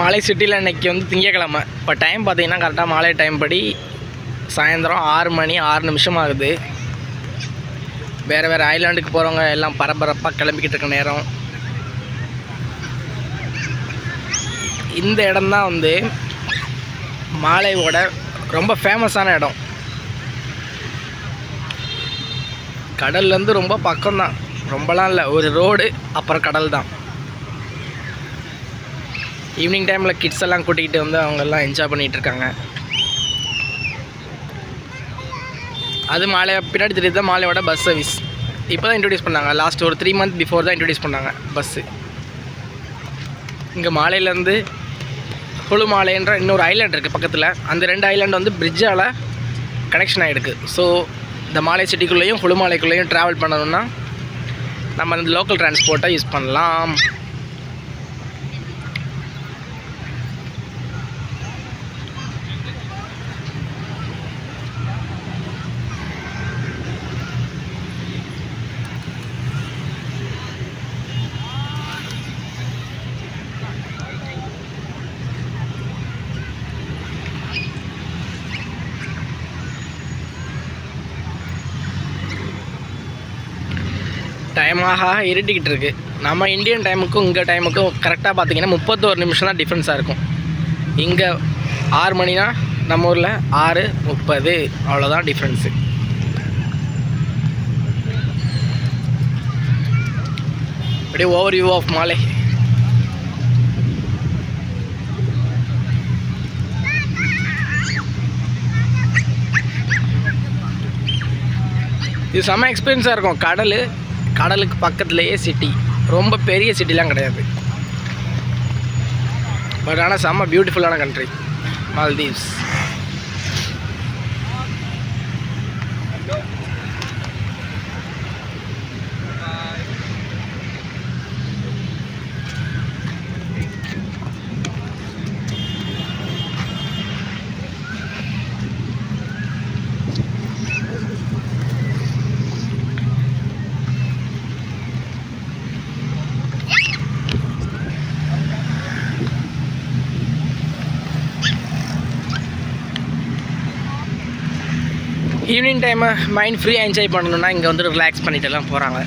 மாலை சிட்டியில் இன்றைக்கி வந்து திங்கக்கிழமை. இப்போ டைம் பார்த்தீங்கன்னா கரெக்டாக மாலை டைம் படி சாயந்தரம் ஆறு மணி ஆறு நிமிஷம் ஆகுது. வேறு வேறு ஐலாண்டுக்கு போகிறவங்க எல்லாம் பரபரப்பாக கிளம்பிக்கிட்டு இருக்க நேரம். இந்த இடம்தான் வந்து மாலையோட ரொம்ப ஃபேமஸான இடம். கடல்லேருந்து ரொம்ப பக்கம்தான். ரொம்பலாம் இல்லை ஒரு ரோடு அப்புறம் கடல் தான் ஈவினிங் டைமில் கிட்ஸ் எல்லாம் கூட்டிகிட்டு வந்து அவங்கெல்லாம் என்ஜாய் பண்ணிகிட்டு இருக்காங்க. அது மாலை பின்னாடி தெரியுது? தான் மாலையோட பஸ் சர்வீஸ் இப்போ தான் இன்ட்ரடியூஸ் பண்ணாங்க. லாஸ்ட் ஒரு த்ரீ மந்த் பிஃபோர் தான் இன்ட்ரடியூஸ் பண்ணாங்க பஸ்ஸு இங்கே மாலையிலேருந்து புழுமாலைன்ற இன்னொரு ஐலாண்ட் இருக்குது பக்கத்தில். அந்த ரெண்டு ஐலாண்ட் வந்து பிரிட்ஜால் கனெக்ஷன் ஆகிருக்கு ஸோ இந்த மாலை சிட்டிக்குள்ளேயும் புழுமாலைக்குள்ளேயும் ட்ராவல் பண்ணணும்னா நம்ம அந்த லோக்கல் டிரான்ஸ்போர்ட்டை யூஸ் பண்ணலாம். டைமாக இருட்டிக்கிட்டு இருக்குது நம்ம இந்தியன் டைமுக்கும் இங்கே டைமுக்கும் கரெக்டாக பார்த்தீங்கன்னா முப்பத்தோரு நிமிஷம் தான் டிஃப்ரென்ஸாக இருக்கும். இங்கே ஆறு மணினா நம்ம ஊரில் ஆறு முப்பது. அவ்வளோதான் டிஃப்ரென்ஸு அப்படியே ஓவர் வியூ ஆஃப் மாலை. இது செம்ம எக்ஸ்பீரியன்ஸாக இருக்கும். கடல் கடலுக்கு பக்கத்துலேயே சிட்டி ரொம்ப பெரிய சிட்டிலாம் கிடையாது. பட் ஆனால் செம்ம பியூட்டிஃபுல்லான country Maldives evening time mind ஃப்ரீயாக என்ஜாய் பண்ணணும்னா இங்கே வந்து ரிலாக்ஸ் பண்ணிட்டு எல்லாம் போகிறாங்க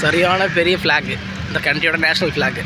சரியான பெரிய ஃப்ளாகு இந்த கண்ட்ரியோட நேஷ்னல் ஃப்ளாகு